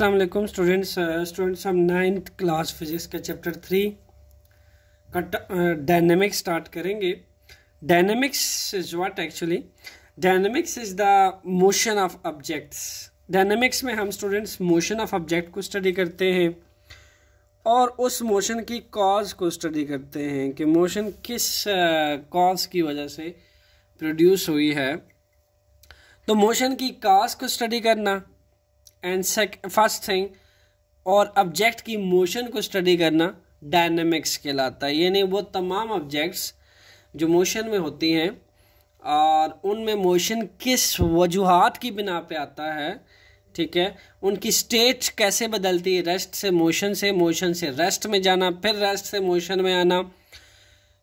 वालेकुम students students हम ninth class physics का चैप्टर थ्री का डायनेमिक्स स्टार्ट करेंगे. Dynamics is what actually dynamics is the motion of objects dynamics में हम स्टूडेंट्स मोशन ऑफ़ ऑब्जेक्ट को स्टडी करते हैं और उस मोशन की कॉज को स्टडी करते हैं कि मोशन किस कॉज uh, की वजह से प्रोड्यूस हुई है. तो मोशन की कॉज को स्टडी करना एंड सेक फ़र्स्ट थिंग और ऑब्जेक्ट की मोशन को स्टडी करना डायनेमिक्स कहलाता है। यानी वो तमाम ऑब्जेक्ट्स जो मोशन में होती हैं, और उनमें मोशन किस वजूहत की बिना पे आता है, ठीक है? उनकी स्टेट कैसे बदलती है? रेस्ट से मोशन से मोशन से रेस्ट में जाना, फिर रेस्ट से मोशन में आना।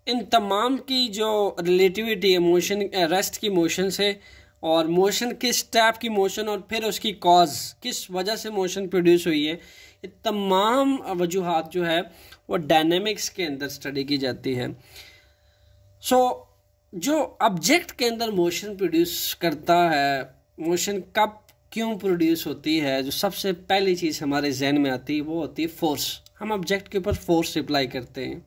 इन तमाम की जो रिलेटिविटी है मोशन रेस्ट की मोशन से और मोशन किस टाइप की मोशन और फिर उसकी कॉज किस वजह से मोशन प्रोड्यूस हुई है ये तमाम वजूहत जो है वो डायनेमिक्स के अंदर स्टडी की जाती है। सो so, जो ऑब्जेक्ट के अंदर मोशन प्रोड्यूस करता है मोशन कब क्यों प्रोड्यूस होती है जो सबसे पहली चीज़ हमारे जहन में आती है वो होती है फोर्स हम ऑब्जेक्ट के ऊपर फोर्स अप्लाई करते हैं।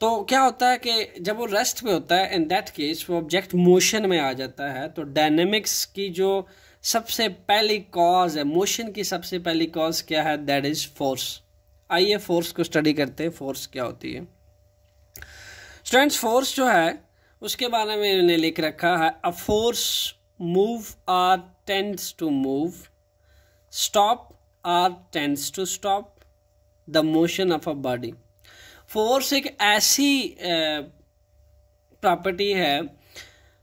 तो क्या होता है कि जब वो रेस्ट पे होता है इन दैट केस वो ऑब्जेक्ट मोशन में आ जाता है तो डायनेमिक्स की जो सबसे पहली कॉज है मोशन की सबसे पहली कॉज क्या है? दैट इज़ फोर्स आइए फोर्स को स्टडी करते हैं फोर्स क्या होती है? स्टूडेंट्स फोर्स जो है, उसके बारे में मैंने लिख रखा है a force move or tends to move stop or tends to stop the motion of a body force एक ऐसी प्रॉपर्टी है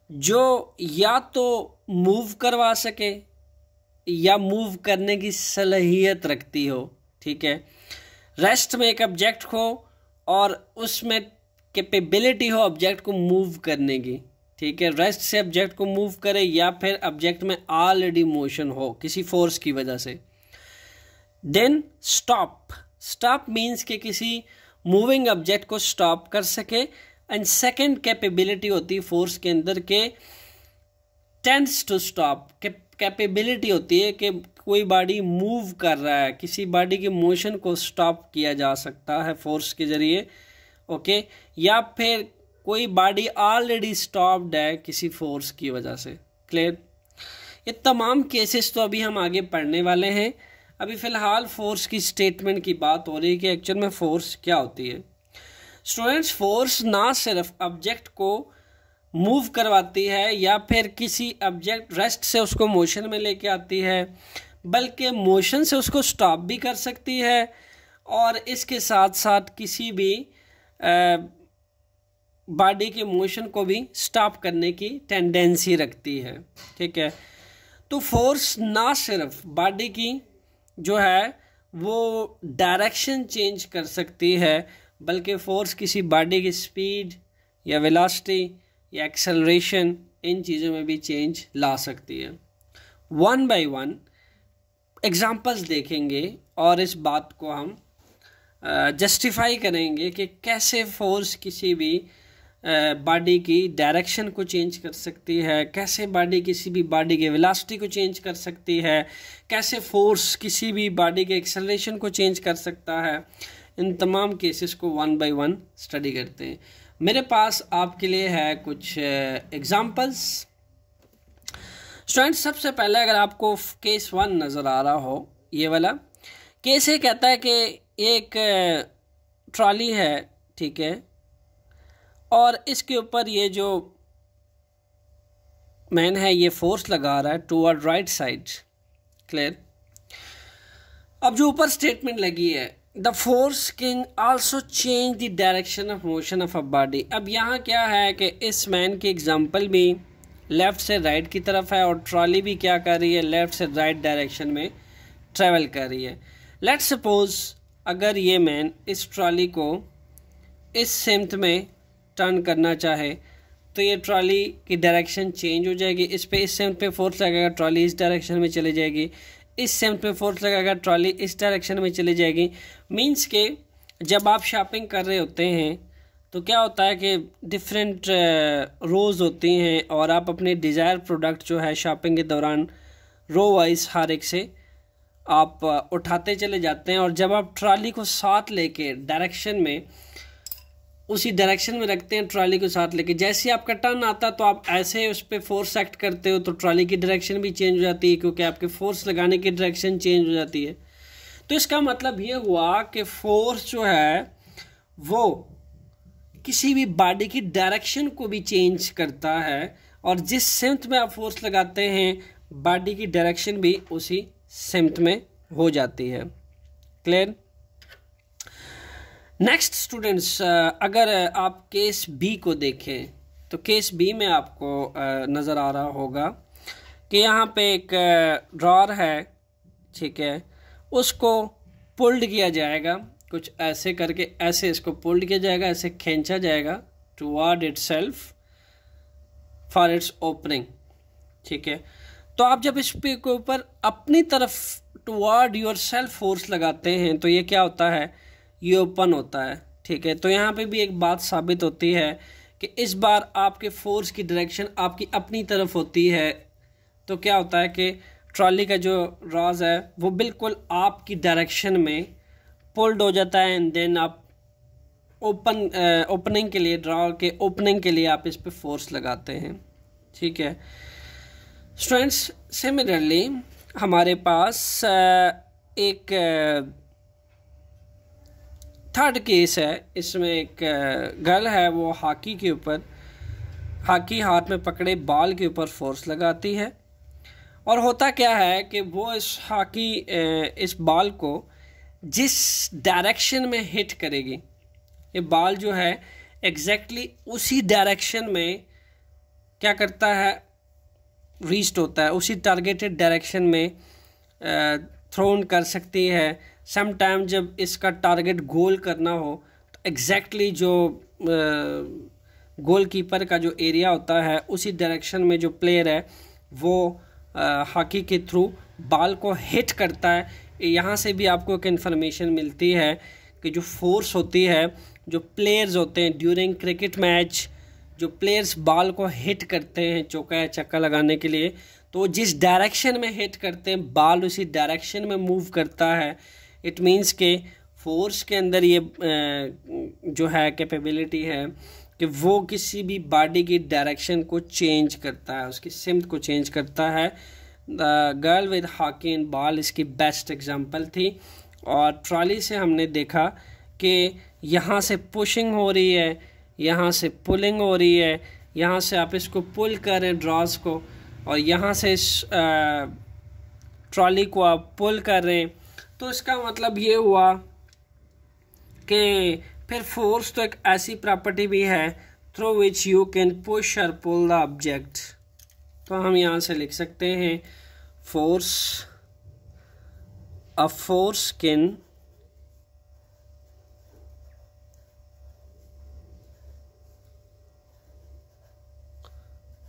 जो या तो मूव करवा सके या मूव करने की सलाहियत रखती हो, ठीक है? रेस्ट में एक ऑब्जेक्ट हो और उसमें कैपेबिलिटी हो ऑब्जेक्ट को मूव करने की, ठीक है? रेस्ट से ऑब्जेक्ट को मूव करे या फिर ऑब्जेक्ट में ऑलरेडी मोशन हो किसी फोर्स की वजह से। देन स्टॉप स्टॉप मीन्स के किसी मूविंग ऑब्जेक्ट को स्टॉप कर सके। एंड सेकेंड कैपेबिलिटी होती है फोर्स के अंदर के टेंस टू स्टॉप कैपेबिलिटी होती है कि कोई बॉडी मूव कर रहा है। किसी बॉडी के मोशन को स्टॉप किया जा सकता है फोर्स के ज़रिए। ओके या फिर कोई बॉडी ऑलरेडी स्टॉप्ड है किसी फोर्स की वजह से। क्लियर ये तमाम केसेस तो अभी हम आगे पढ़ने वाले हैं। अभी फ़िलहाल फोर्स की स्टेटमेंट की बात हो रही है कि एक्चुअल में फोर्स क्या होती है। स्टूडेंट्स फोर्स ना सिर्फ़ ऑब्जेक्ट को मूव करवाती है या फिर किसी ऑब्जेक्ट रेस्ट से उसको मोशन में लेके आती है, बल्कि मोशन से उसको स्टॉप भी कर सकती है और इसके साथ साथ किसी भी बॉडी के मोशन को भी स्टॉप करने की टेंडेंसी रखती है। ठीक है? तो फोर्स ना सिर्फ़ बॉडी की जो है, वो डायरेक्शन चेंज कर सकती है, बल्कि फोर्स किसी बॉडी की स्पीड या वेलोसिटी या एक्सेलरेशन इन चीज़ों में भी चेंज ला सकती है। वन बाय वन एग्ज़ाम्पल्स देखेंगे और इस बात को हम जस्टिफाई करेंगे कि कैसे फोर्स किसी भी बॉडी की डायरेक्शन को चेंज कर सकती है, कैसे बॉडी किसी भी बॉडी के वेलासिटी को चेंज कर सकती है, कैसे फोर्स किसी भी बॉडी के एक्सेलरेशन को चेंज कर सकता है, इन तमाम केसेस को वन बाय वन स्टडी करते हैं। मेरे पास आपके लिए है कुछ एग्जांपल्स स्टूडेंट सबसे पहले अगर आपको केस वन नज़र आ रहा हो, ये वाला। केस ये कहता है कि एक ट्रॉली है, ठीक है और इसके ऊपर ये जो मैन है, ये फोर्स लगा रहा है टूवर्ड राइट साइड क्लियर अब जो ऊपर स्टेटमेंट लगी है the force can also change the direction of motion of a body अब यहाँ क्या है कि इस मैन की एग्जांपल भी लेफ़्ट से राइट right की तरफ़ है और ट्रॉली भी क्या कर रही है लेफ़्ट से राइट right डायरेक्शन में ट्रेवल कर रही है. लेट सपोज़ अगर ये मैन इस ट्रॉली को इस सिमत में टर्न करना चाहे तो ये ट्रॉली की डायरेक्शन चेंज हो जाएगी। इस पर इस सेमत पे फोर्स लगेगा ट्रॉली इस डायरेक्शन में चली जाएगी। इस सेमत पे फोर्स लगेगा ट्रॉली इस डायरेक्शन में चली जाएगी। मींस के जब आप शॉपिंग कर रहे होते हैं तो क्या होता है कि डिफरेंट रोज़ होती हैं और आप अपने डिज़ायर प्रोडक्ट जो है शॉपिंग के दौरान रो वाइज हर एक से आप उठाते चले जाते हैं। और जब आप ट्रॉली को साथ लेके डायरेक्शन में उसी डायरेक्शन में रखते हैं ट्रॉली को साथ लेके। जैसे आपका टर्न आता तो आप ऐसे उस पर फोर्स एक्ट करते हो तो ट्रॉली की डायरेक्शन भी चेंज हो जाती है, क्योंकि आपके फोर्स लगाने की डायरेक्शन चेंज हो जाती है। तो इसका मतलब ये हुआ कि फोर्स जो है, वो किसी भी बॉडी की डायरेक्शन को भी चेंज करता है, और जिस सिमत में आप फोर्स लगाते हैं बॉडी की डायरेक्शन भी उसी सिमत में हो जाती है। क्लियर नेक्स्ट स्टूडेंट्स अगर आप केस बी को देखें तो केस बी में आपको नज़र आ रहा होगा कि यहाँ पे एक ड्रॉर है, ठीक है? उसको पुल्ड किया जाएगा, कुछ ऐसे करके, ऐसे इसको पुल्ड किया जाएगा, ऐसे खींचा जाएगा toward itself for its opening ठीक है? तो आप जब इस पे के ऊपर अपनी तरफ़ to ward yourself force लगाते हैं तो ये क्या होता है? ये ओपन होता है, ठीक है? तो यहाँ पे भी एक बात साबित होती है कि इस बार आपके फोर्स की डायरेक्शन आपकी अपनी तरफ़ होती है। तो क्या होता है कि ट्रॉली का जो रॉज है, वो बिल्कुल आपकी डायरेक्शन में पुल्ड हो जाता है एंड देन आप ओपन ओपनिंग के लिए ड्रॉ के ओपनिंग के लिए आप इस पर फोर्स लगाते हैं, ठीक है? स्टूडेंट्स सिमिलरली हमारे पास एक थर्ड केस है, इसमें एक गर्ल है, वो हॉकी के ऊपर हॉकी हाथ में पकड़े बाल के ऊपर फोर्स लगाती है। और होता क्या है कि वो इस हॉकी इस बाल को जिस डायरेक्शन में हिट करेगी, ये बाल जो है एग्जैक्टली exactly उसी डायरेक्शन में क्या करता है रीस्ट होता है, उसी टारगेटेड डायरेक्शन में थ्रोन कर सकती है सम टाइम जब इसका टारगेट गोल करना हो तो एग्जैक्टली जो गोल कीपर का जो एरिया होता है, उसी डायरेक्शन में जो प्लेयर है, वो हॉकी के थ्रू बाल को हिट करता है। यहाँ से भी आपको एक इन्फॉर्मेशन मिलती है कि जो फोर्स होती है, जो प्लेयर्स होते हैं ड्यूरिंग क्रिकेट मैच जो प्लेयर्स बाल को हिट करते हैं, चौका या चक्का लगाने के लिए तो जिस डायरेक्शन में हिट करते हैं बाल उसी डायरेक्शन में मूव करता है। इट मीन्स के फोर्स के अंदर ये जो है कैपेबिलिटी है कि वो किसी भी बॉडी की डायरेक्शन को चेंज करता है, उसकी सिमत को चेंज करता है। The girl with hockey and ball इसकी बेस्ट एग्जांपल थी। और ट्रॉली से हमने देखा कि यहाँ से पुशिंग हो रही है, यहाँ से पुलिंग हो रही है, यहाँ से आप इसको पुल करें ड्रॉज को और यहाँ से इस ट्रॉली को आप पुल कर रहे हैं। तो इसका मतलब ये हुआ कि फिर फोर्स तो एक ऐसी प्रॉपर्टी भी है through which you can push or pull the object तो हम यहाँ से लिख सकते हैं force a force can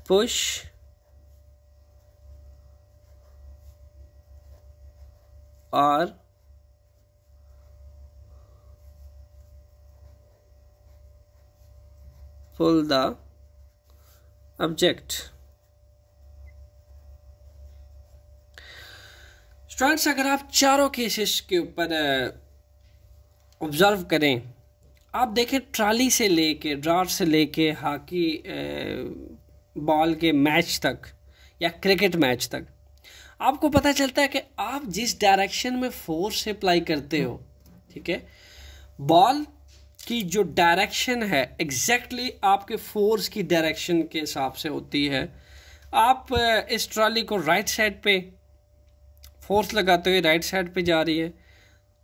push or pull the object students अगर आप चारों केसेस के ऊपर ऑब्ज़र्व करें, आप देखें ट्राली से लेके ड्रार से लेके, हॉकी बॉल के मैच तक या क्रिकेट मैच तक आपको पता चलता है कि आप जिस डायरेक्शन में फोर्स अप्लाई करते हो, ठीक है, बॉल की जो डायरेक्शन है एग्जैक्टली exactly आपके फोर्स की डायरेक्शन के हिसाब से होती है। आप इस ट्रॉली को राइट साइड पे फोर्स लगाते हुए राइट साइड पे जा रही है।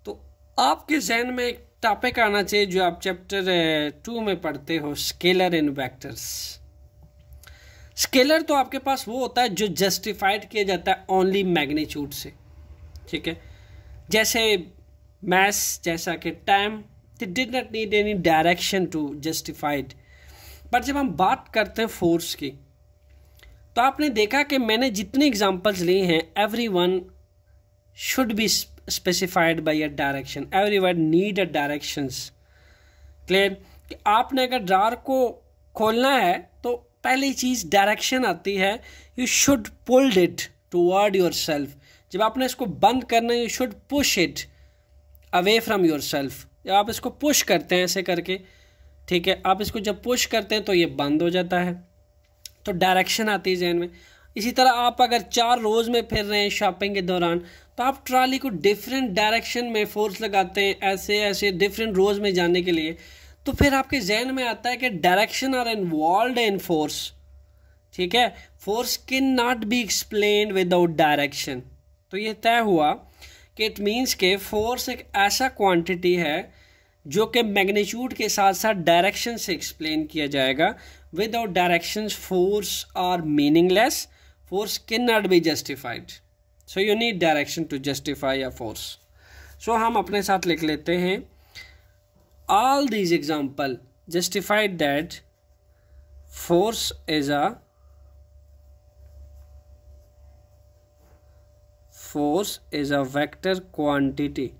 तो आपके जहन में एक टॉपिक आना चाहिए जो आप चैप्टर टू में पढ़ते हो स्केलर इन वेक्टर्स स्केलर तो आपके पास वो होता है जो जस्टिफाइड किया जाता है ओनली मैग्नीट्यूड से। ठीक है? जैसे मैस जैसा कि time they did not need any direction to justified but जब हम बात करते हैं फोर्स की तो आपने देखा कि मैंने जितनी एग्जांपल्स ली हैं every one should be specified by a direction every one need a directions clear कि आपने अगर ड्रार को खोलना है तो पहली चीज़ डायरेक्शन आती है you should pulled it toward yourself जब आपने इसको बंद करना you should push it away from yourself जब आप इसको पुश करते हैं ऐसे करके, ठीक है, आप इसको जब पुश करते हैं तो ये बंद हो जाता है। तो डायरेक्शन आती है जहन में। इसी तरह आप अगर चार रोज़ में फिर रहे हैं शॉपिंग के दौरान तो आप ट्राली को डिफरेंट डायरेक्शन में फोर्स लगाते हैं, ऐसे ऐसे डिफरेंट रोज़ में जाने के लिए। तो फिर आपके जहन में आता है कि direction are involve in force ठीक है? Force can not be explain without direction तो ये तय हुआ कि इट मीन्स के फोर्स एक ऐसा क्वांटिटी है जो कि मैग्नीट्यूड के साथ साथ डायरेक्शन से एक्सप्लेन किया जाएगा. Without direction force are meaningless force cannot be justified so you need direction to justify a force so हम अपने साथ लिख लेते हैं. All these example justified that force is a force is a vector quantity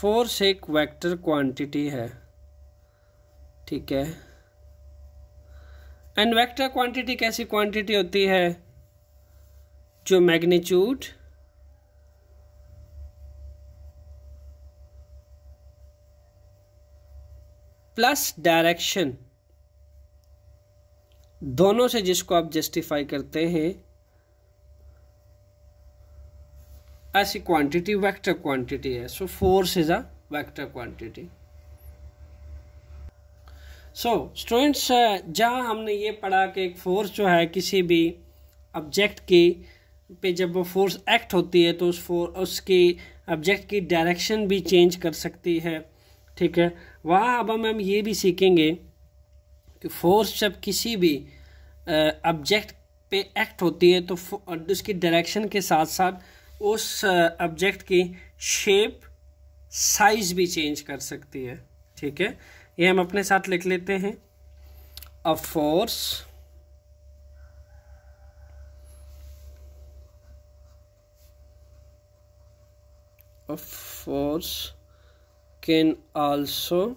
force एक vector quantity है ठीक है एंड वेक्टर क्वांटिटी कैसी क्वांटिटी होती है जो मैग्नीट्यूड प्लस डायरेक्शन दोनों से जिसको आप जस्टिफाई करते हैं ऐसी क्वांटिटी वेक्टर क्वांटिटी है। So force is a vector quantity so students जहाँ हमने ये पढ़ा कि एक फोर्स जो है किसी भी ऑब्जेक्ट की पे जब वो फोर्स एक्ट होती है तो उस फोर उसकी ऑब्जेक्ट की डायरेक्शन भी चेंज कर सकती है। ठीक है? वहाँ अब हम हम ये भी सीखेंगे कि फोर्स जब किसी भी ऑब्जेक्ट पे एक्ट होती है तो उसकी डायरेक्शन के साथ साथ उस ऑब्जेक्ट की शेप साइज़ भी चेंज कर सकती है। ठीक है? ये हम अपने साथ लिख लेते हैं। A force a force can also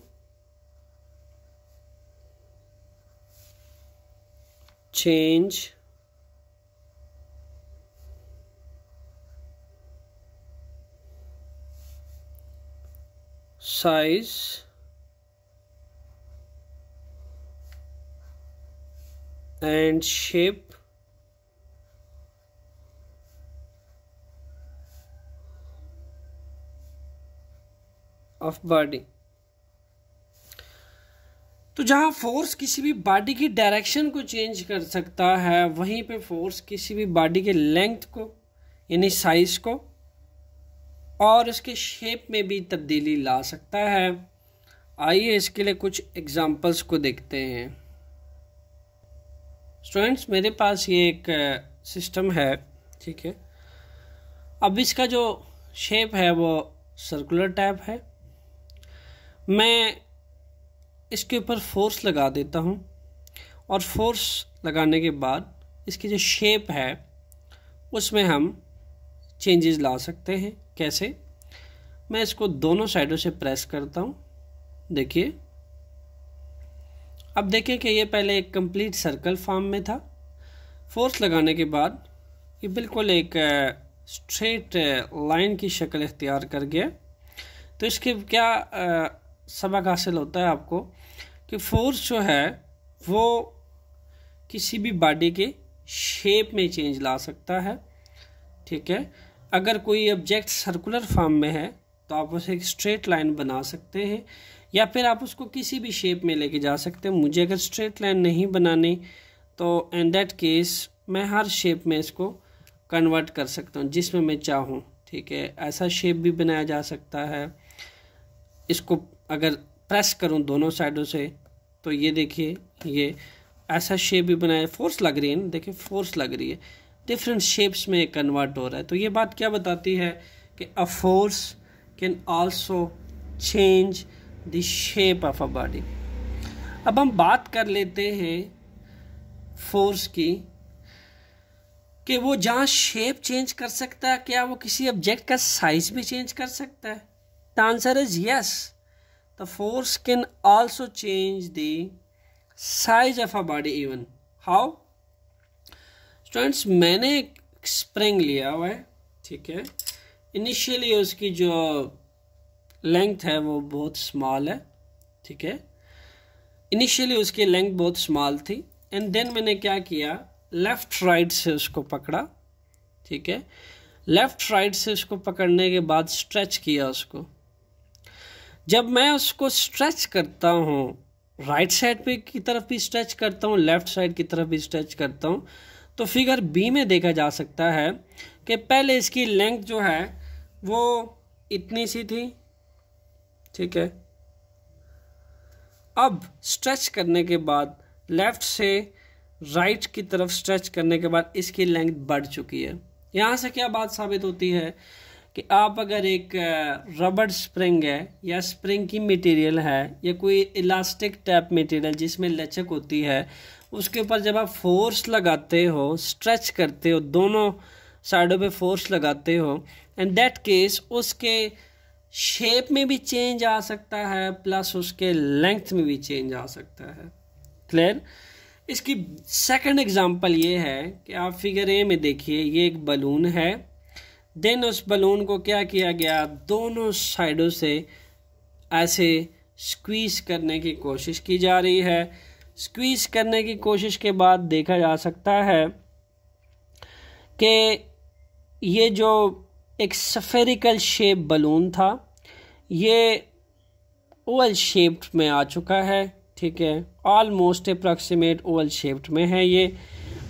change size and shape of body तो जहाँ फोर्स किसी भी बॉडी की डायरेक्शन को चेंज कर सकता है, वहीं पे फोर्स किसी भी बॉडी के लेंथ को, यानी साइज़ को, और उसके शेप में भी तब्दीली ला सकता है। आइए इसके लिए कुछ एग्जांपल्स को देखते हैं। स्टूडेंट्स मेरे पास ये एक सिस्टम है, ठीक है? अब इसका जो शेप है वो सर्कुलर टाइप है। मैं इसके ऊपर फोर्स लगा देता हूँ और फोर्स लगाने के बाद इसकी जो शेप है, उसमें हम चेंजेस ला सकते हैं। कैसे? मैं इसको दोनों साइडों से प्रेस करता हूँ। देखिए। अब देखें कि ये पहले एक कंप्लीट सर्कल फॉर्म में था। फोर्स लगाने के बाद ये बिल्कुल एक स्ट्रेट लाइन की शक्ल इख्तियार कर गया। तो इसके क्या सबक हासिल होता है आपको कि फोर्स जो है, वो किसी भी बॉडी के शेप में चेंज ला सकता है, ठीक है? अगर कोई ऑब्जेक्ट सर्कुलर फॉर्म में है तो आप उसे एक स्ट्रेट लाइन बना सकते हैं, या फिर आप उसको किसी भी शेप में लेके जा सकते हैं। मुझे अगर स्ट्रेट लाइन नहीं बनानी तो इन दैट केस मैं हर शेप में इसको कन्वर्ट कर सकता हूँ, जिसमें मैं चाहूँ, ठीक है? ऐसा शेप भी बनाया जा सकता है। इसको अगर प्रेस करूँ दोनों साइडों से तो ये देखिए, ये ऐसा शेप भी बनाया फोर्स लग रही है ना, देखिए फोर्स लग रही है। डिफरेंट शेप्स में कन्वर्ट हो रहा है। तो ये बात क्या बताती है कि a force can also change the shape of a body अब हम बात कर लेते हैं फोर्स की, कि वो जहाँ शेप चेंज कर सकता है, क्या वो किसी ऑब्जेक्ट का साइज़ भी चेंज कर सकता है? The answer is yes the force can also change the size of a body even how students मैंने स्प्रिंग लिया हुआ है, ठीक है? इनिशियली उसकी जो लेंथ है वो बहुत स्मॉल है, ठीक है? इनिशियली उसकी लेंथ बहुत स्मॉल थी एंड देन मैंने क्या किया? लेफ़्ट राइट से उसको पकड़ा, ठीक है? लेफ़्ट राइट से उसको पकड़ने के बाद स्ट्रेच किया उसको। जब मैं उसको स्ट्रेच करता हूँ राइट साइड पे की तरफ़ भी स्ट्रेच करता हूँ लेफ़्ट साइड की तरफ़ भी स्ट्रेच करता हूँ तो फिगर बी में देखा जा सकता है कि पहले इसकी लेंथ जो है, वो इतनी सी थी, ठीक है? अब स्ट्रेच करने के बाद लेफ़्ट से राइट की तरफ़ स्ट्रेच करने के बाद इसकी लेंथ बढ़ चुकी है। यहाँ से क्या बात साबित होती है? कि आप अगर एक रबड़ स्प्रिंग है या स्प्रिंग की मटेरियल है या कोई इलास्टिक टाइप मटेरियल जिसमें लचक होती है, उसके ऊपर जब आप फोर्स लगाते हो स्ट्रेच करते हो, दोनों साइडों पे फोर्स लगाते हो एंड दैट केस उसके शेप में भी चेंज आ सकता है प्लस उसके लेंथ में भी चेंज आ सकता है। क्लियर इसकी सेकंड एग्जांपल ये है कि आप फिगर ए में देखिए, ये एक बलून है। देन उस बलून को क्या किया गया? दोनों साइडों से ऐसे स्क्वीज करने की कोशिश की जा रही है। स्क्वीज करने की कोशिश के बाद देखा जा सकता है कि ये जो एक सफेरिकल शेप बलून था, ये ओवल शेप्ड में आ चुका है, ठीक है? ऑलमोस्ट अप्रॉक्सीमेट ओवल शेप्ड में है ये।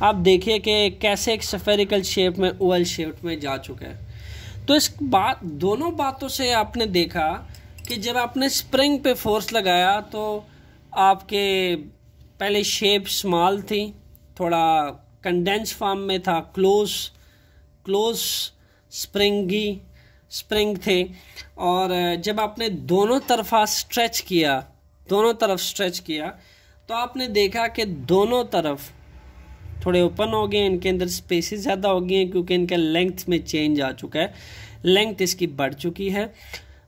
आप देखिए कि कैसे एक सफेरिकल शेप में ओवल शेप में जा चुका है। तो इस बात, दोनों बातों से आपने देखा कि जब आपने स्प्रिंग पे फोर्स लगाया तो आपके पहले शेप स्मॉल थी, थोड़ा कंडेंस फॉर्म में था क्लोज क्लोज स्प्रिंगी स्प्रिंग थे। और जब आपने दोनों तरफा स्ट्रेच किया, दोनों तरफ़ स्ट्रेच किया तो आपने देखा कि दोनों तरफ़ थोड़े ओपन हो गए हैं इनके अंदर स्पेसेस ज़्यादा हो गए हैं क्योंकि इनका लेंथ में चेंज आ चुका है। लेंथ इसकी बढ़ चुकी है।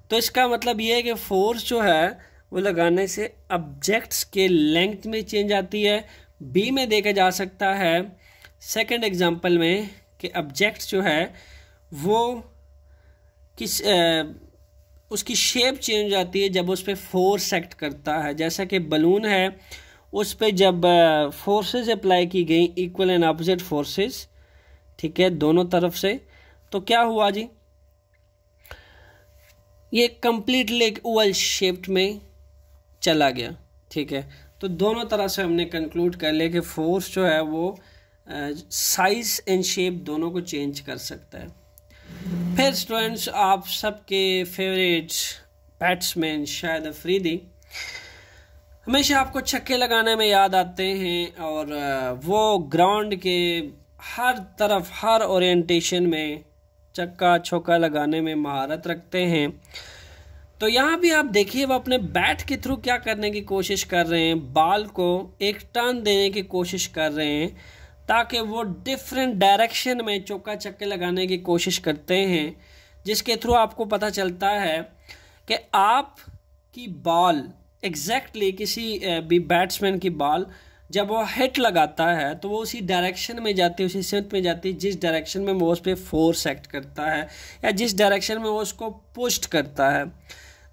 तो इसका मतलब ये है कि फोर्स जो है वो लगाने से ऑब्जेक्ट्स के लेंथ में चेंज आती है। बी में देखा जा सकता है सेकंड एग्जांपल में कि ऑब्जेक्ट्स जो है वो किस आ, उसकी शेप चेंज आती है जब उस पर फोर्स एक्ट करता है। जैसा कि बलून है उस पर जब फोर्सेस अप्लाई की गई इक्वल एंड अपोजिट फोर्सेस ठीक है, दोनों तरफ़ से तो क्या हुआ जी? ये कंप्लीटली एक ओवल शेप्ड में चला गया, ठीक है। तो दोनों तरह से हमने कंक्लूड कर लिया कि फोर्स जो है वो साइज़ एंड शेप दोनों को चेंज कर सकता है। फिर स्टूडेंट्स आप सबके फेवरेट बैट्समैन शायद अफरीदी हमेशा आपको छक्के लगाने में याद आते हैं और वो ग्राउंड के हर तरफ़, हर ओरिएंटेशन में चक्का छोका लगाने में महारत रखते हैं। तो यहाँ भी आप देखिए, वो अपने बैट के थ्रू क्या करने की कोशिश कर रहे हैं। बाल को एक टर्न देने की कोशिश कर रहे हैं, ताकि वो डिफरेंट डायरेक्शन में चौका चक्के लगाने की कोशिश करते हैं, जिसके थ्रू आपको पता चलता है कि आप की बॉल एग्जैक्टली किसी भी बैट्समैन की बॉल जब वो हिट लगाता है तो वो उसी डायरेक्शन में जाती है, उसी सिमत में जाती है, जिस डायरेक्शन में वो उस पर फोर्स एक्ट करता है, या जिस डायरेक्शन में वो उसको पुस्ट करता है।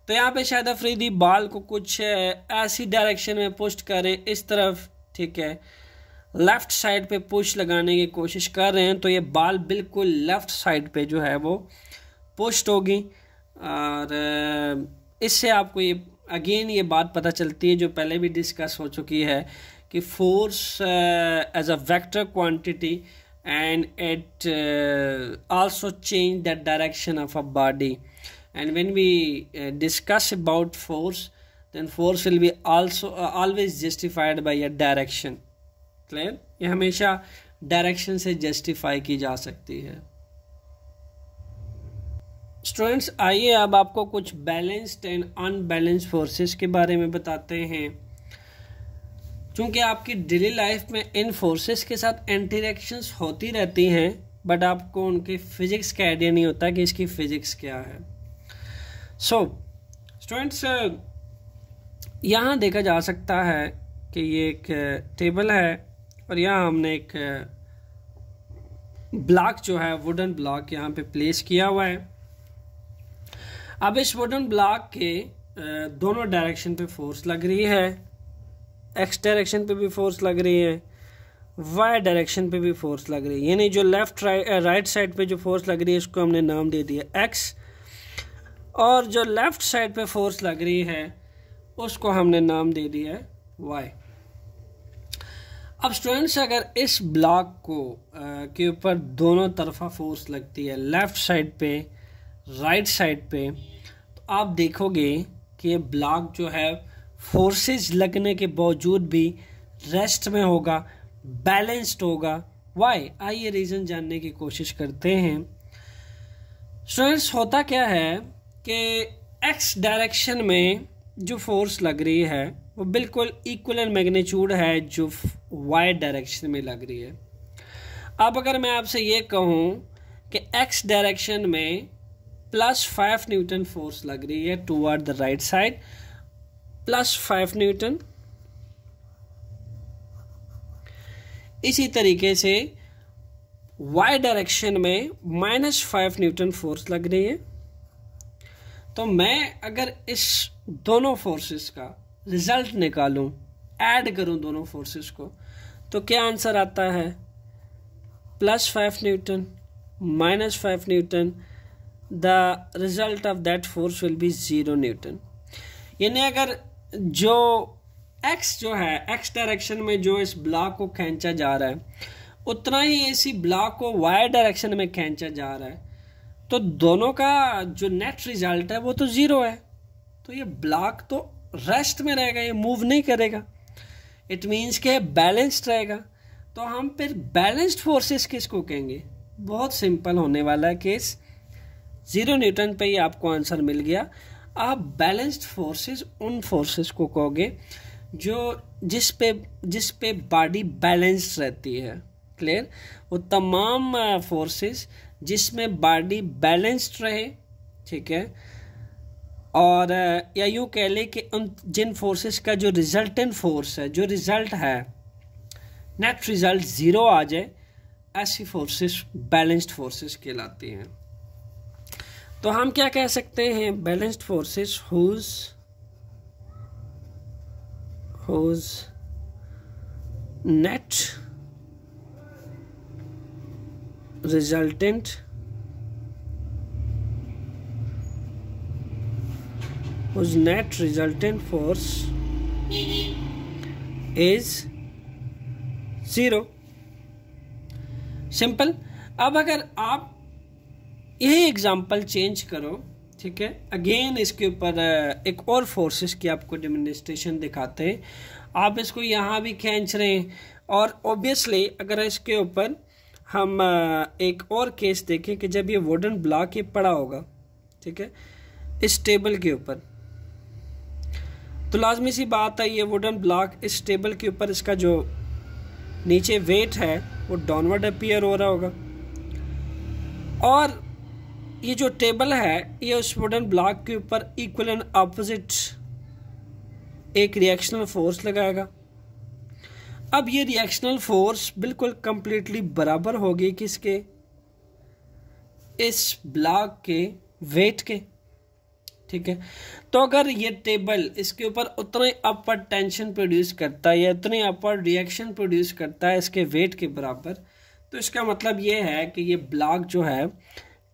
तो यहाँ पे शायद अफरीदी बाल को कुछ ऐसी डायरेक्शन में पुस्ट करें, इस तरफ़, ठीक है लेफ़्ट साइड पे पुश लगाने की कोशिश कर रहे हैं तो ये बाल बिल्कुल लेफ़्ट साइड पे जो है वो पुश्ड होगी, और इससे आपको ये अगेन ये बात पता चलती है जो पहले भी डिस्कस हो चुकी है कि force as a vector quantity and it also change the direction of a body and when we discuss about force force force will be also always justified always a direction clear ये हमेशा direction से justify की जा सकती है। Students आइए अब आपको कुछ बैलेंस्ड एंड अनबैलेंस्ड फोर्सेस के बारे में बताते हैं। क्योंकि आपकी डेली लाइफ में इन फोर्सेस के साथ इंटरेक्शंस होती रहती हैं बट आपको उनके फिजिक्स का आइडिया नहीं होता कि इसकी फिजिक्स क्या है। सो so, स्टूडेंट्स यहाँ देखा जा सकता है कि ये एक टेबल है और यहाँ हमने एक ब्लॉक जो है वुडन ब्लॉक यहाँ पे प्लेस किया हुआ है। अब इस वुडन ब्लॉक के दोनों डायरेक्शन पे फोर्स लग रही है। एक्स डायरेक्शन पे भी फोर्स लग रही है। वाई डायरेक्शन पे भी फोर्स लग रही है। यानी जो लेफ़्ट राइट साइड पे जो फोर्स लग रही है उसको हमने नाम दे दिया एक्स और जो लेफ़्ट साइड पे फोर्स लग रही है उसको हमने नाम दे दिया है वाई अब स्टूडेंट्स अगर इस ब्लॉक को आ, के ऊपर दोनों तरफा फोर्स लगती है लेफ़्ट साइड पे राइट साइड पे तो आप देखोगे कि ये ब्लॉक जो है फोर्सेस लगने के बावजूद भी रेस्ट में होगा बैलेंस्ड होगा। वाई आइए रीज़न जानने की कोशिश करते हैं। स्टूडेंट्स होता क्या है कि एक्स डायरेक्शन में जो फोर्स लग रही है, वो बिल्कुल इक्वल मैग्नीट्यूड है जो वाई डायरेक्शन में लग रही है। अब अगर मैं आपसे ये कहूँ कि एक्स डायरेक्शन में प्लस फाइव न्यूटन फोर्स लग रही है toward the right side plus five newton. इसी तरीके से वाई डायरेक्शन में माइनस फाइव न्यूटन फोर्स लग रही है. तो मैं अगर इस दोनों फोर्सेस का रिज़ल्ट निकालूं ऐड करूँ दोनों फोर्सेस को तो क्या आंसर आता है? Plus five newton minus five newton the result of that force will be zero newton यानी अगर जो एक्स जो है एक्स डायरेक्शन में जो इस ब्लॉक को खींचा जा रहा है, उतना ही इसी ब्लॉक को वाई डायरेक्शन में खींचा जा रहा है तो दोनों का जो नेट रिज़ल्ट है वो तो ज़ीरो है। तो ये ब्लॉक तो रेस्ट में रहेगा, ये मूव नहीं करेगा। इट मीन्स के बैलेंस्ड रहेगा। तो हम फिर बैलेंस्ड फोर्सेस किसको कहेंगे? बहुत सिंपल होने वाला है केस ज़ीरो न्यूटन पे ही आपको आंसर मिल गया। आप बैलेंस्ड फोर्सेस, उन फोर्सेस को कहोगे जो जिस पे जिस पे बॉडी बैलेंस्ड रहती है। क्लियर? वो तमाम फोर्सेस जिसमें बॉडी बैलेंस्ड रहे, ठीक है? और या यूँ कह लें कि उन, जिन फोर्सेस का जो रिजल्टेंट फोर्स है, जो रिज़ल्ट है, नेट रिज़ल्ट ज़ीरो आ जाए, ऐसी फोर्सेस, बैलेंस्ड फोर्सेस कहलाती हैं। तो हम क्या कह सकते हैं? Balanced forces whose whose net resultant whose net resultant force is zero simple अब अगर आप यही एग्जांपल चेंज करो, ठीक है? अगेन इसके ऊपर एक और फोर्सेस की आपको डेमोन्स्ट्रेशन दिखाते हैं। आप इसको यहाँ भी खींच रहे हैं और ऑब्वियसली अगर इसके ऊपर हम एक और केस देखें कि जब ये वुडन ब्लॉक ये पड़ा होगा, ठीक है? इस टेबल के ऊपर। तो लाजमी सी बात है, ये वुडन ब्लॉक इस टेबल के ऊपर इसका जो नीचे वेट है, वो डाउनवर्ड अपियर हो रहा होगा। और ये जो टेबल है, ये उस वुडन ब्लॉक के ऊपर इक्वल एंड अपोजिट एक रिएक्शनल फोर्स लगाएगा। अब ये रिएक्शनल फोर्स बिल्कुल कंप्लीटली बराबर होगी किसके? इस ब्लॉक के वेट के। ठीक है? तो अगर ये टेबल इसके ऊपर उतना अपर टेंशन प्रोड्यूस करता है या उतने अपर रिएक्शन प्रोड्यूस करता है इसके वेट के बराबर तो इसका मतलब ये है कि ये ब्लॉक जो है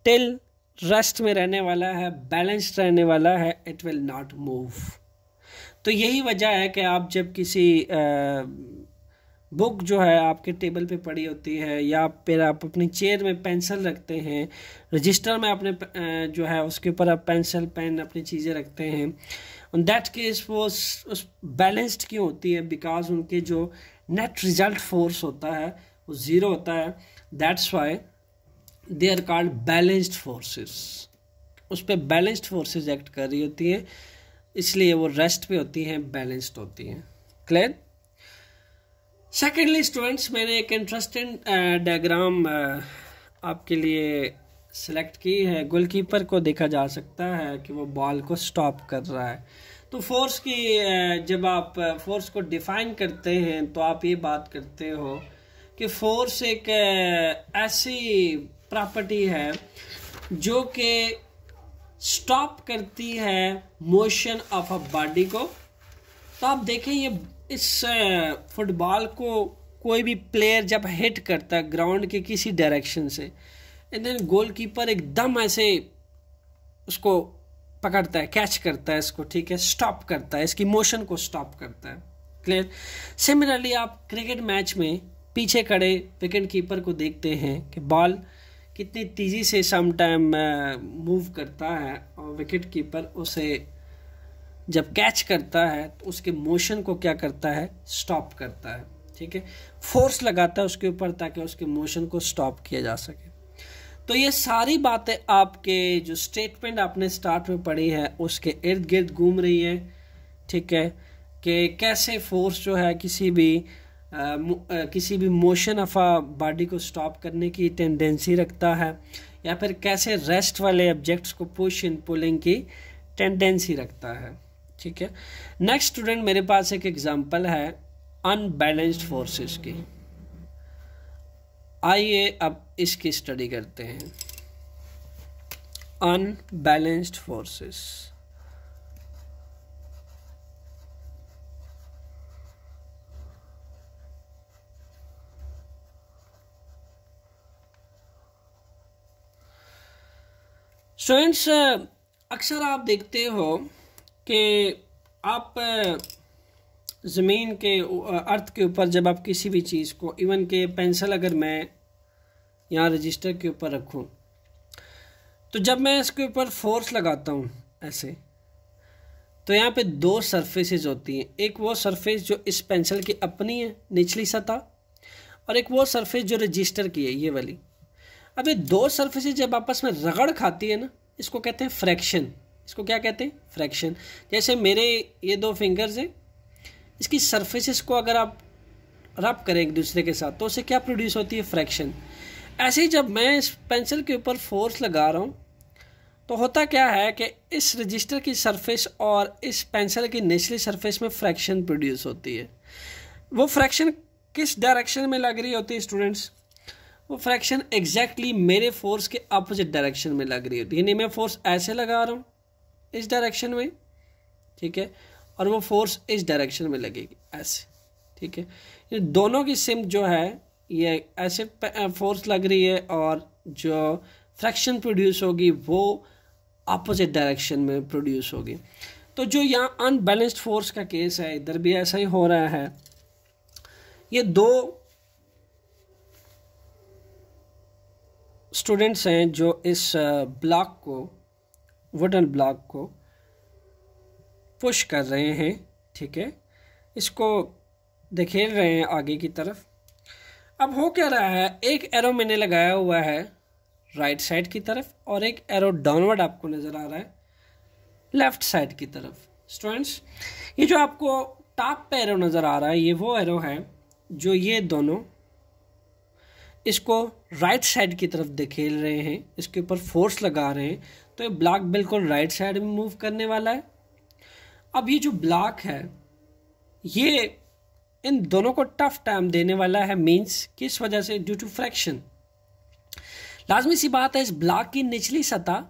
टिल रेस्ट में रहने वाला है बैलेंस्ड रहने वाला है इट विल नॉट मूव तो यही वजह है कि आप जब किसी बुक जो है आपके टेबल पे पड़ी होती है या फिर आप अपनी चेयर में पेंसिल रखते हैं रजिस्टर में अपने जो है उसके ऊपर आप पेंसिल पेन अपनी चीज़ें रखते हैं ऑन दैट केस वो उस बैलेंस्ड क्यों होती है? बिकॉज़ उनके जो नेट रिज़ल्ट फोर्स होता है, वो ज़ीरो होता है. That's why they are called balanced forces. उस पर बैलेंस्ड फोर्सेस एक्ट कर रही होती हैं इसलिए वो रेस्ट पे होती हैं बैलेंस्ड होती हैं। क्लियर? सेकेंडली स्टूडेंट्स मैंने एक इंटरेस्टिंग डायग्राम uh, uh, आपके लिए सेलेक्ट की है। गोलकीपर को देखा जा सकता है कि वो बॉल को स्टॉप कर रहा है। तो फोर्स की uh, जब आप फोर्स को डिफाइन करते हैं तो आप ये बात करते हो कि फोर्स एक ऐसी प्रॉपर्टी है, जो कि स्टॉप करती है मोशन ऑफ़ अ बॉडी को। तो आप देखें, ये इस फुटबॉल को कोई भी प्लेयर जब हिट करता है ग्राउंड के किसी डायरेक्शन से एंड देन गोलकीपर एकदम ऐसे उसको पकड़ता है कैच करता है इसको, ठीक है स्टॉप करता है, इसकी मोशन को स्टॉप करता है। क्लियर सिमिलरली आप क्रिकेट मैच में पीछे खड़े विकेट कीपर को देखते हैं कि बॉल कितनी तेज़ी से सम टाइम मूव करता है और विकेट कीपर उसे जब कैच करता है तो उसके मोशन को क्या करता है? स्टॉप करता है, ठीक है? फोर्स लगाता है उसके ऊपर ताकि उसके मोशन को स्टॉप किया जा सके। तो ये सारी बातें आपके जो स्टेटमेंट आपने स्टार्ट में पढ़ी है, उसके इर्द गिर्द घूम रही है, ठीक है? कि कैसे फोर्स जो है किसी भी किसी भी मोशन ऑफ़ आ बॉडी को स्टॉप करने की टेंडेंसी रखता है, या फिर कैसे रेस्ट वाले ऑब्जेक्ट्स को पुश इन, पुलिंग की टेंडेंसी रखता है। ठीक है? नेक्स्ट स्टूडेंट मेरे पास एक एग्जांपल है अनबैलेंस्ड फोर्सेस की। आइए अब इसकी स्टडी करते हैं। अनबैलेंस्ड फोर्सेस स्टूडेंट्स अक्सर आप देखते हो कि आप ज़मीन के अर्थ के ऊपर जब आप किसी भी चीज़ को इवन के पेंसिल अगर मैं यहाँ रजिस्टर के ऊपर रखूँ तो जब मैं इसके ऊपर फोर्स लगाता हूँ, ऐसे तो यहाँ पे दो सरफेसेस होती हैं। एक वो सरफेस जो इस पेंसिल की अपनी है, निचली सतह, और एक वो सरफेस जो रजिस्टर की है, ये वाली। अब ये दो सरफेसेस जब आपस में रगड़ खाती है ना, इसको कहते हैं फ्रैक्शन इसको क्या कहते हैं? फ्रैक्शन जैसे मेरे ये दो फिंगर्स हैं, इसकी सरफेसेस को अगर आप रब करें एक दूसरे के साथ तो उसे क्या प्रोड्यूस होती है? फ्रैक्शन ऐसे ही जब मैं इस पेंसिल के ऊपर फोर्स लगा रहा हूँ तो होता क्या है कि इस रजिस्टर की सरफेस और इस पेंसिल की निचली सरफेस में फ्रैक्शन प्रोड्यूस होती है। वो फ्रैक्शन किस डायरेक्शन में लग रही होती है स्टूडेंट्स वो फ्रैक्शन एग्जैक्टली मेरे फोर्स के अपोजिट डायरेक्शन में लग रही होती है। यानी मैं फोर्स ऐसे लगा रहा हूँ इस डायरेक्शन में, ठीक है? और वो फोर्स इस डायरेक्शन में लगेगी, ऐसे, ठीक है? ये दोनों की सिम जो है, ये ऐसे फोर्स लग रही है और जो फ्रैक्शन प्रोड्यूस होगी वो अपोजिट डायरेक्शन में प्रोड्यूस होगी। तो जो यहाँ अनबैलेंस्ड फोर्स का केस है, इधर भी ऐसा ही हो रहा है। ये दो स्टूडेंट्स हैं जो इस ब्लॉक को वुडन ब्लॉक को पुश कर रहे हैं, ठीक है? इसको देखेल रहे हैं आगे की तरफ़। अब हो क्या रहा है? एक एरो मैंने लगाया हुआ है राइट साइड की तरफ़ और एक एरो डाउनवर्ड आपको नज़र आ रहा है लेफ़्ट साइड की तरफ़। स्टूडेंट्स ये जो आपको टॉप पे एरो नज़र आ रहा है, ये वो एरो है जो ये दोनों इसको राइट साइड की तरफ़ धकेल रहे हैं, इसके ऊपर फोर्स लगा रहे हैं तो ये ब्लॉक बिल्कुल राइट साइड में मूव करने वाला है। अब ये जो ब्लॉक है, ये इन दोनों को टफ टाइम देने वाला है मींस किस वजह से? ड्यू टू फ्रैक्शन लाजमी सी बात है, इस ब्लॉक की निचली सतह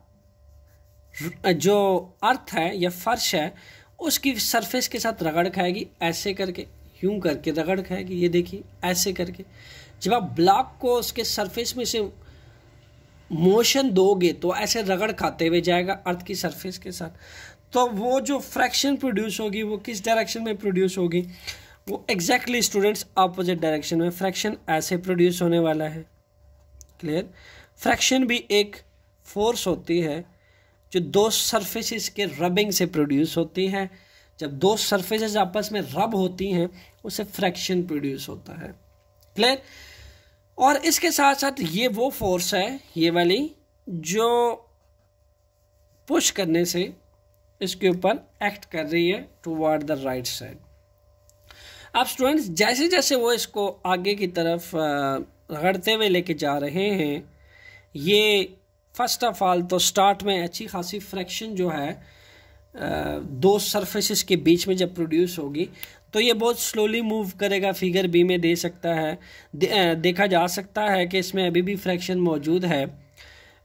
जो अर्थ है या फर्श है, उसकी सरफेस के साथ रगड़ खाएगी, ऐसे करके, यूँ करके रगड़ खाएगी, ये देखिए, ऐसे करके। जब आप ब्लॉक को उसके सरफेस में से मोशन दोगे तो ऐसे रगड़ खाते हुए जाएगा अर्थ की सरफेस के साथ। तो वो जो फ्रैक्शन प्रोड्यूस होगी, वो किस डायरेक्शन में प्रोड्यूस होगी? वो एग्जैक्टली स्टूडेंट्स अपोजिट डायरेक्शन में फ्रैक्शन ऐसे प्रोड्यूस होने वाला है। क्लियर फ्रैक्शन भी एक फोर्स होती है, जो दो सरफेसेस के रबिंग से प्रोड्यूस होती है। जब दो सरफेसेस आपस में रब होती हैं, उसे फ्रैक्शन प्रोड्यूस होता है। क्लियर और इसके साथ साथ ये वो फोर्स है, ये वाली, जो पुश करने से इसके ऊपर एक्ट कर रही है टूवर्ड द राइट साइड अब स्टूडेंट्स जैसे जैसे वो इसको आगे की तरफ़ रगड़ते हुए लेके जा रहे हैं, ये फ़र्स्ट ऑफ़ ऑल तो स्टार्ट में अच्छी खासी फ्रैक्शन जो है दो सरफेसेस के बीच में जब प्रोड्यूस होगी तो ये बहुत स्लोली मूव करेगा फिगर बी में दे सकता है। दे, देखा जा सकता है कि इसमें अभी भी फ्रैक्शन मौजूद है।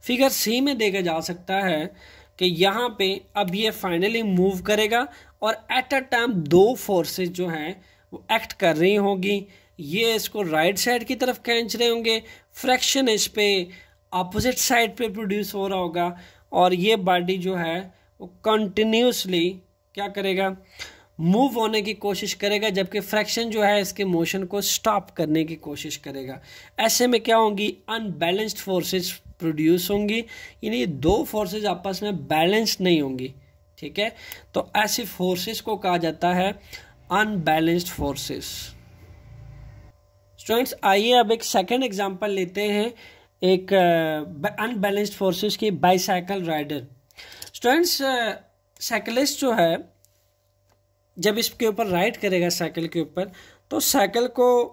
फिगर सी में देखा जा सकता है कि यहाँ पे अब ये फाइनली मूव करेगा और एट अ टाइम दो फोर्सेस जो हैं वो एक्ट कर रही होगी। ये इसको राइट साइड की तरफ़ खींच रहे होंगे। फ्रैक्शन इस पर अपोजिट साइड पे प्रोड्यूस हो रहा होगा और ये बॉडी जो है वो कंटिन्यूसली क्या करेगा? मूव होने की कोशिश करेगा, जबकि फ्रैक्शन जो है इसके मोशन को स्टॉप करने की कोशिश करेगा। ऐसे में क्या होंगी? अनबैलेंस्ड फोर्सेस प्रोड्यूस होंगी। यानी दो फोर्सेस आपस में बैलेंस नहीं होंगी। ठीक है? तो ऐसी फोर्सेस को कहा जाता है अनबैलेंस्ड फोर्सेस स्टूडेंट्स आइए अब एक सेकंड एग्जांपल लेते हैं। एक अनबैलेंस्ड फोर्सेस की बाईसाइकिल राइडर स्टूडेंट्स साइकिलिस्ट जो है जब इसके ऊपर राइड करेगा साइकिल के ऊपर तो साइकिल को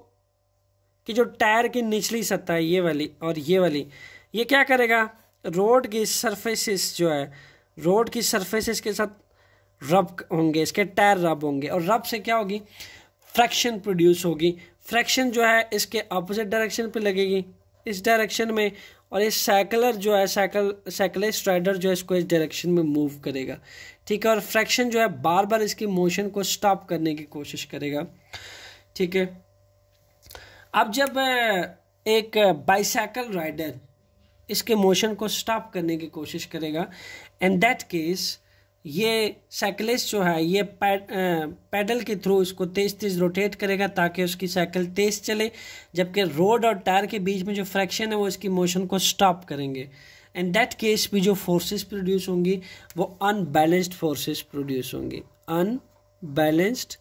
कि जो टायर की निचली सत्ता है, ये वाली और ये वाली, ये क्या करेगा? रोड की सरफेसिस जो है रोड की सरफेसिस के साथ रब होंगे, इसके टायर रब होंगे और रब से क्या होगी? फ्रैक्शन प्रोड्यूस होगी। फ्रैक्शन जो है, इसके अपोजिट डायरेक्शन पे लगेगी। इस डायरेक्शन में और ये साइकिलर जो है साइकिल साइकिलिस्ट राइडर जो है, इसको इस डायरेक्शन में मूव करेगा। ठीक है? और फ्रैक्शन जो है बार बार इसकी मोशन को स्टॉप करने की कोशिश करेगा। ठीक है? अब जब एक बाईसाइकिल राइडर इसके मोशन को स्टॉप करने की कोशिश करेगा इन दैट केस ये साइकिलिस्ट जो है ये पैड, पैडल के थ्रू इसको तेज तेज रोटेट करेगा ताकि उसकी साइकिल तेज चले जबकि रोड और टायर के बीच में जो फ्रैक्शन है वो इसकी मोशन को स्टॉप करेंगे। एंड दैट केस भी जो फोर्सेस प्रोड्यूस होंगी वो अनबैलेंस्ड फोर्सेस प्रोड्यूस होंगी। अनबैलेंस्ड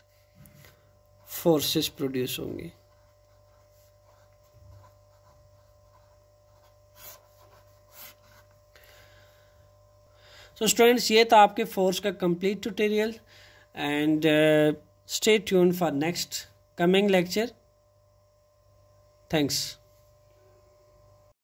फोर्सेस प्रोड्यूस होंगी। सो स्टूडेंट्स ये था आपके फोर्स का complete tutorial and stay tune for next coming lecture thanks